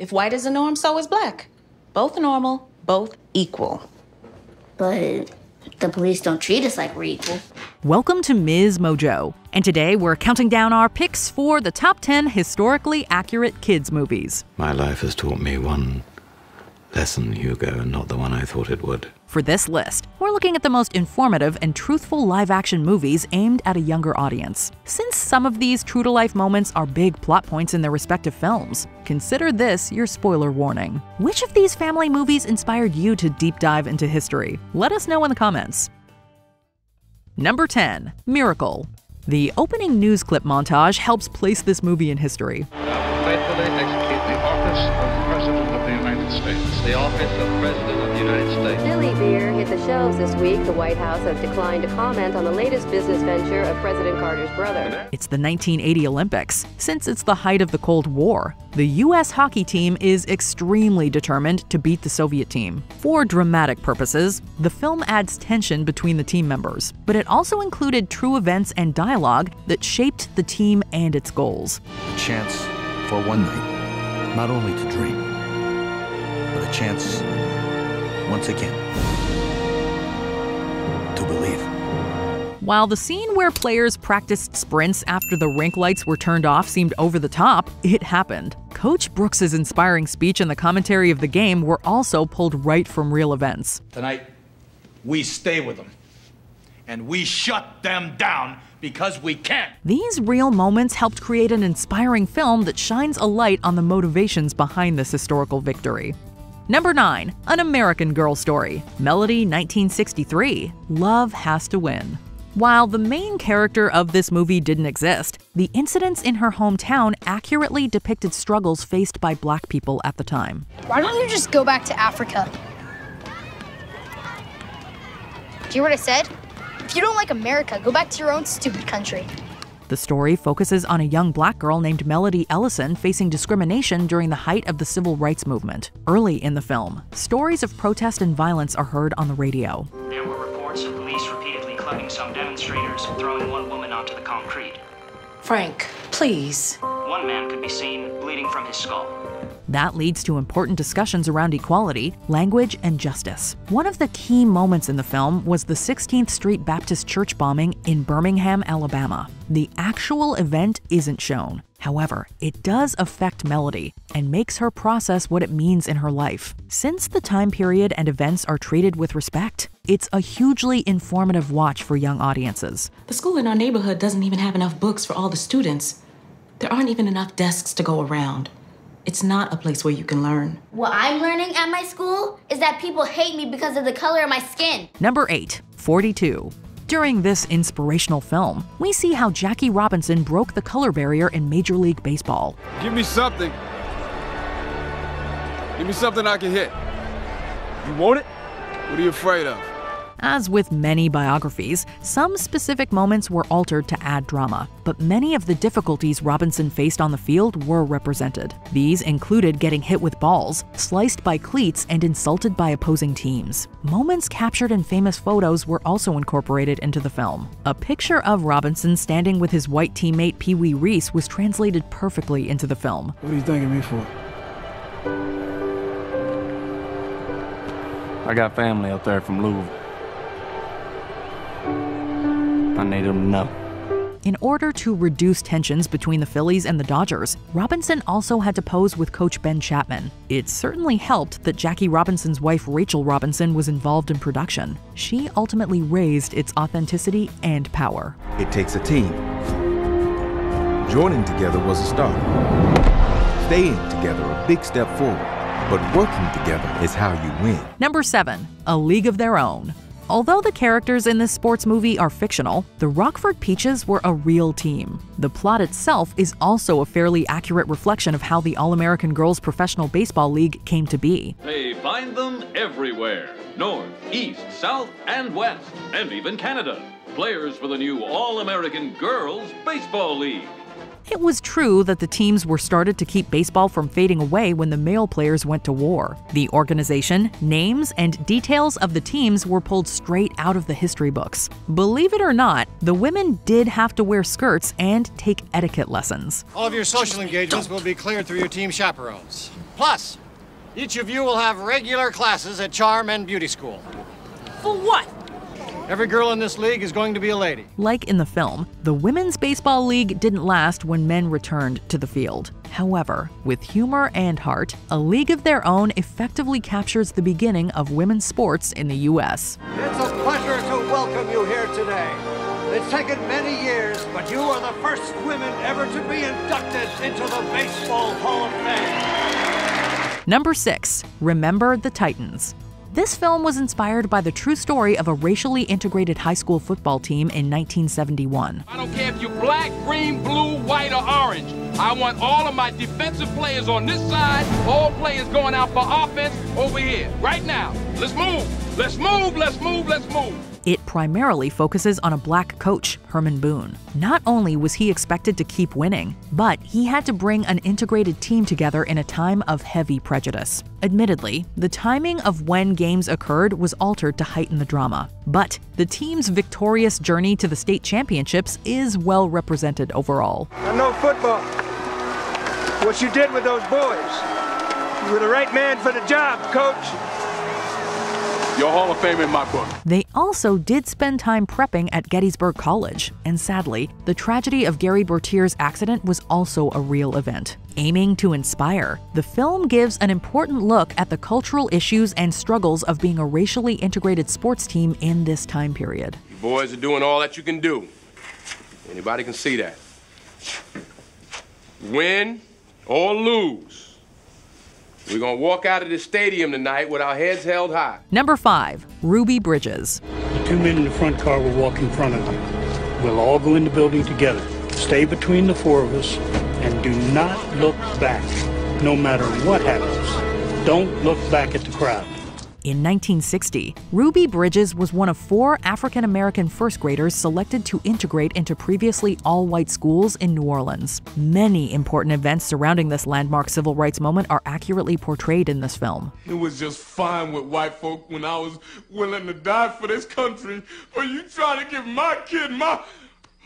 If white is the norm, so is black. Both normal, both equal. But the police don't treat us like we're equal. Welcome to Ms. Mojo, and today we're counting down our picks for the top 10 historically accurate kids' movies. My life has taught me one lesson, Hugo, and not the one I thought it would. For this list, we're looking at the most informative and truthful live action movies aimed at a younger audience. Since some of these true to life moments are big plot points in their respective films, consider this your spoiler warning. Which of these family movies inspired you to deep dive into history? Let us know in the comments. Number 10 Miracle. The opening news clip montage helps place this movie in history. The office of President of the United States. Billy beer hit the shelves this week. The White House has declined to comment on the latest business venture of President Carter's brother. It's the 1980 Olympics. Since it's the height of the Cold War, the U.S. hockey team is extremely determined to beat the Soviet team. For dramatic purposes, the film adds tension between the team members, but it also included true events and dialogue that shaped the team and its goals. A chance for one night, not only to dream, but a chance once again to believe. While the scene where players practiced sprints after the rink lights were turned off seemed over the top, it happened. Coach Brooks's inspiring speech and the commentary of the game were also pulled right from real events. Tonight, we stay with them. And we shut them down because we can't. These real moments helped create an inspiring film that shines a light on the motivations behind this historical victory. Number 9. An American Girl Story. Melody 1963. Love Has to Win. While the main character of this movie didn't exist, the incidents in her hometown accurately depicted struggles faced by black people at the time. Why don't you just go back to Africa? Do you hear what I said? If you don't like America, go back to your own stupid country. The story focuses on a young black girl named Melody Ellison facing discrimination during the height of the civil rights movement. Early in the film, stories of protest and violence are heard on the radio. There were reports of police repeatedly clubbing some demonstrators and throwing one woman onto the concrete. Frank, please. One man could be seen bleeding from his skull. That leads to important discussions around equality, language, and justice. One of the key moments in the film was the 16th Street Baptist Church bombing in Birmingham, Alabama. The actual event isn't shown. However, it does affect Melody and makes her process what it means in her life. Since the time period and events are treated with respect, it's a hugely informative watch for young audiences. The school in our neighborhood doesn't even have enough books for all the students. There aren't even enough desks to go around. It's not a place where you can learn. What I'm learning at my school is that people hate me because of the color of my skin. Number 8, 42. During this inspirational film, we see how Jackie Robinson broke the color barrier in Major League Baseball. Give me something. Give me something I can hit. You want it? What are you afraid of? As with many biographies, some specific moments were altered to add drama, but many of the difficulties Robinson faced on the field were represented. These included getting hit with balls, sliced by cleats, and insulted by opposing teams. Moments captured in famous photos were also incorporated into the film. A picture of Robinson standing with his white teammate Pee Wee Reese was translated perfectly into the film. What are you thanking me for? I got family up there from Louisville. I need them to know. In order to reduce tensions between the Phillies and the Dodgers, Robinson also had to pose with coach Ben Chapman. It certainly helped that Jackie Robinson's wife Rachel Robinson was involved in production. She ultimately raised its authenticity and power. It takes a team. Joining together was a start. Staying together a big step forward. But working together is how you win. Number 7. A League of Their Own. Although the characters in this sports movie are fictional, the Rockford Peaches were a real team. The plot itself is also a fairly accurate reflection of how the All American Girls Professional Baseball League came to be. They find them everywhere north, east, south, and west, and even Canada. Players for the new All American Girls Baseball League. It was true that the teams were started to keep baseball from fading away when the male players went to war. The organization, names, and details of the teams were pulled straight out of the history books. Believe it or not, the women did have to wear skirts and take etiquette lessons. All of your social engagements will be cleared through your team chaperones. Plus, each of you will have regular classes at Charm and Beauty School. For what? Every girl in this league is going to be a lady. Like in the film, the Women's Baseball League didn't last when men returned to the field. However, with humor and heart, a league of their own effectively captures the beginning of women's sports in the U.S. It's a pleasure to welcome you here today. It's taken many years, but you are the first women ever to be inducted into the Baseball Hall of Fame. Number 6. Remember the Titans. This film was inspired by the true story of a racially integrated high school football team in 1971. I don't care if you're black, green, blue, white, or orange. I want all of my defensive players on this side, all players going out for offense over here, right now. Let's move. Let's move. Let's move. Let's move. It primarily focuses on a black coach, Herman Boone. Not only was he expected to keep winning, but he had to bring an integrated team together in a time of heavy prejudice. Admittedly, the timing of when games occurred was altered to heighten the drama, but the team's victorious journey to the state championships is well represented overall. I know football. What you did with those boys. You were the right man for the job, coach. Your Hall of Fame in my book. They also did spend time prepping at Gettysburg College, and sadly, the tragedy of Gerry Bertier's accident was also a real event. Aiming to inspire, the film gives an important look at the cultural issues and struggles of being a racially integrated sports team in this time period. You boys are doing all that you can do. Anybody can see that. Win or lose. We're going to walk out of this stadium tonight with our heads held high. Number 5. Ruby Bridges. The two men in the front car will walk in front of you. We'll all go in the building together. Stay between the four of us and do not look back, no matter what happens. Don't look back at the crowd. In 1960, Ruby Bridges was one of four African American first graders selected to integrate into previously all white schools in New Orleans. Many important events surrounding this landmark civil rights moment are accurately portrayed in this film. It was just fine with white folk when I was willing to die for this country. But you trying to give my kid, my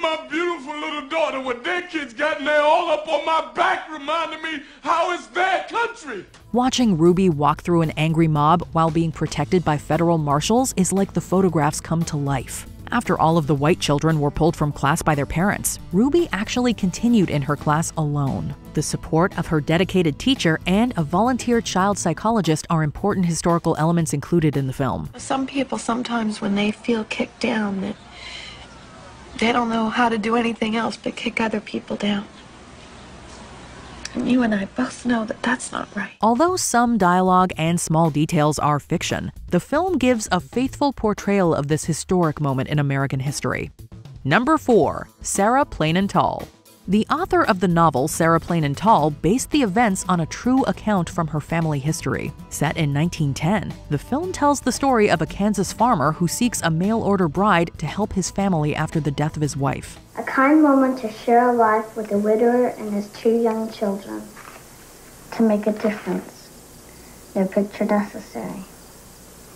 my beautiful little daughter, what their kids got and all up on my back, reminding me how it's their country. Watching Ruby walk through an angry mob while being protected by federal marshals is like the photographs come to life. After all of the white children were pulled from class by their parents, Ruby actually continued in her class alone. The support of her dedicated teacher and a volunteer child psychologist are important historical elements included in the film. Some people sometimes when they feel kicked down that they don't know how to do anything else but kick other people down. And you and I both know that that's not right. Although some dialogue and small details are fiction, the film gives a faithful portrayal of this historic moment in American history. Number 4. Sarah Plain and Tall. The author of the novel, Sarah Plain and Tall, based the events on a true account from her family history. Set in 1910, the film tells the story of a Kansas farmer who seeks a mail order bride to help his family after the death of his wife. A kind woman to share a life with a widower and his two young children. To make a difference. No picture necessary.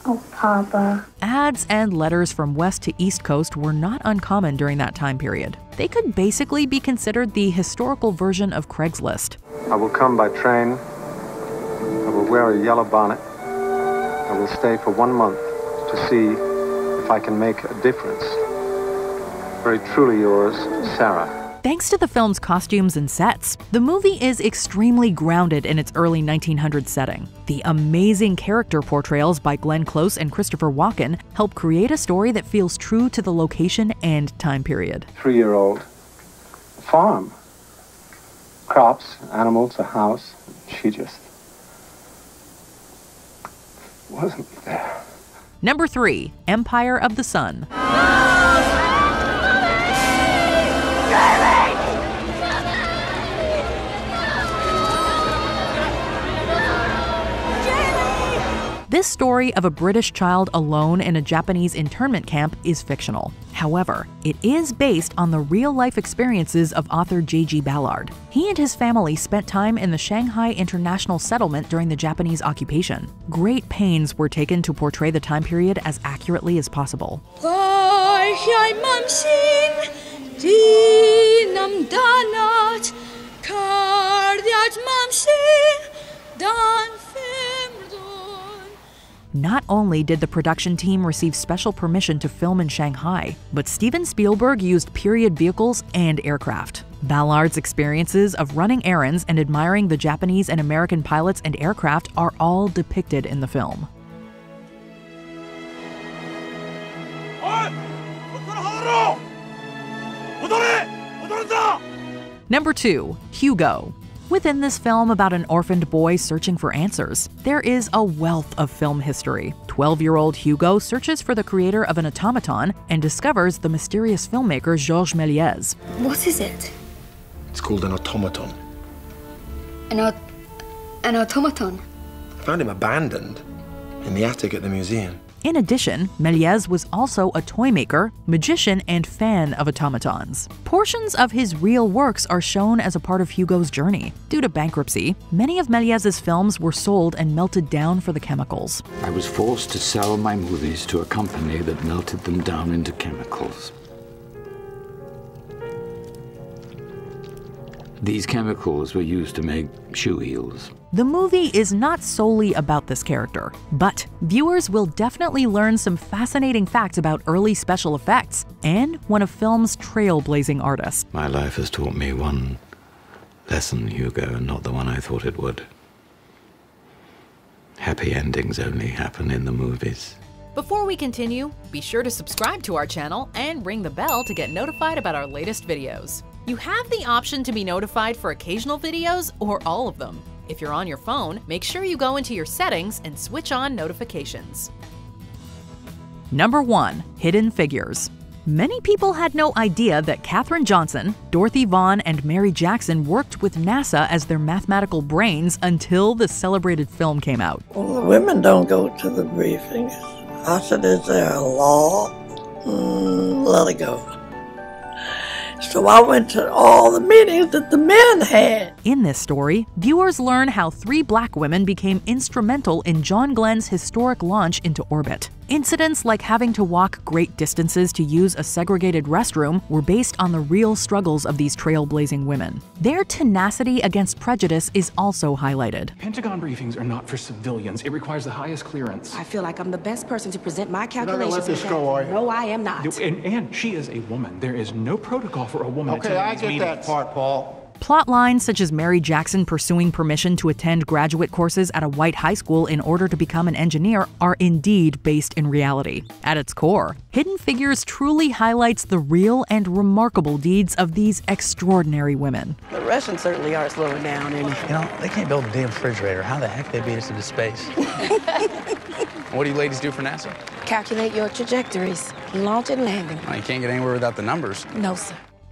Oh, Papa. Ads and letters from West to East Coast were not uncommon during that time period. They could basically be considered the historical version of Craigslist. I will come by train. I will wear a yellow bonnet. I will stay for one month to see if I can make a difference. Very truly yours, Sarah. Thanks to the film's costumes and sets, the movie is extremely grounded in its early 1900s setting. The amazing character portrayals by Glenn Close and Christopher Walken help create a story that feels true to the location and time period. Three year old farm. Crops, animals, a house. She just wasn't there. Number 3 Empire of the Sun. This story of a British child alone in a Japanese internment camp is fictional. However, it is based on the real life experiences of author J.G. Ballard. He and his family spent time in the Shanghai International Settlement during the Japanese occupation. Great pains were taken to portray the time period as accurately as possible. Not only did the production team receive special permission to film in Shanghai, but Steven Spielberg used period vehicles and aircraft. Ballard's experiences of running errands and admiring the Japanese and American pilots and aircraft are all depicted in the film. Number 2. Hugo. Within this film about an orphaned boy searching for answers, there is a wealth of film history. 12 year old Hugo searches for the creator of an automaton and discovers the mysterious filmmaker Georges Méliès. What is it? It's called an automaton. An, aut- an automaton. I found him abandoned in the attic at the museum. In addition, Méliès was also a toy maker, magician, and fan of automatons. Portions of his real works are shown as a part of Hugo's journey. Due to bankruptcy, many of Méliès's films were sold and melted down for the chemicals. I was forced to sell my movies to a company that melted them down into chemicals. These chemicals were used to make shoe heels. The movie is not solely about this character, but viewers will definitely learn some fascinating facts about early special effects and one of film's trailblazing artists. My life has taught me one lesson, Hugo, and not the one I thought it would. Happy endings only happen in the movies. Before we continue, be sure to subscribe to our channel and ring the bell to get notified about our latest videos. You have the option to be notified for occasional videos or all of them. If you're on your phone, make sure you go into your settings and switch on notifications. Number 1. Hidden Figures Many people had no idea that Katherine Johnson, Dorothy Vaughan, and Mary Jackson worked with NASA as their mathematical brains until the celebrated film came out. Well, the women don't go to the briefings. I said, Is there a law? Mm, let it go. So I went to all the meetings that the men had. In this story, viewers learn how three black women became instrumental in John Glenn's historic launch into orbit. Incidents like having to walk great distances to use a segregated restroom were based on the real struggles of these trailblazing women. Their tenacity against prejudice is also highlighted. Pentagon briefings are not for civilians. It requires the highest clearance. I feel like I'm the best person to present my not gonna calculations. let this go, are you? No, I am not. And, and she is a woman. There is no protocol for a woman Okay, attending I these get that part, Paul. Plot lines such as Mary Jackson pursuing permission to attend graduate courses at a white high school in order to become an engineer are indeed based in reality. At its core, Hidden Figures truly highlights the real and remarkable deeds of these extraordinary women. The Russians certainly are slowing down. And You know, they can't build a damn refrigerator. How the heck they beat us into space? what do you ladies do for NASA? calculate your trajectories, launch and landing. Well, you can't get anywhere without the numbers. No, sir.